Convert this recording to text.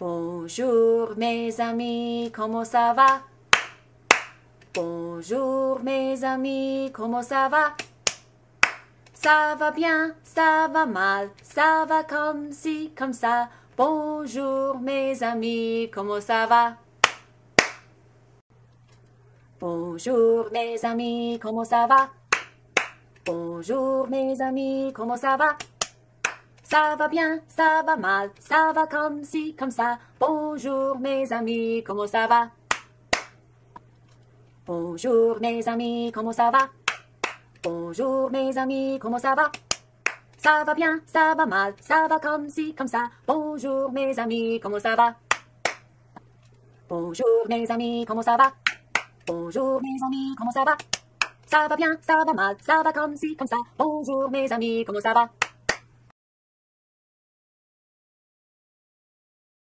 Bonjour mes amis, comment ça va? Bonjour mes amis, comment ça va? Ça va bien, ça va mal, ça va comme ci, comme ça. Bonjour mes amis, comment ça va? Bonjour mes amis, comment ça va? Bonjour mes amis, comment ça va? Ça va bien, ça va mal, ça va comme ci, comme ça. Bonjour mes amis, comment ça va? Bonjour mes amis, comment ça va? Bonjour mes amis, comment ça va? Ça va bien, ça va mal, ça va comme ci, comme ça. Bonjour mes amis, comment ça va? Bonjour mes amis, comment ça va? Bonjour mes amis, comment ça va? Ça va bien, ça va mal, ça va comme ci, comme ça. Bonjour mes amis, comment ça va?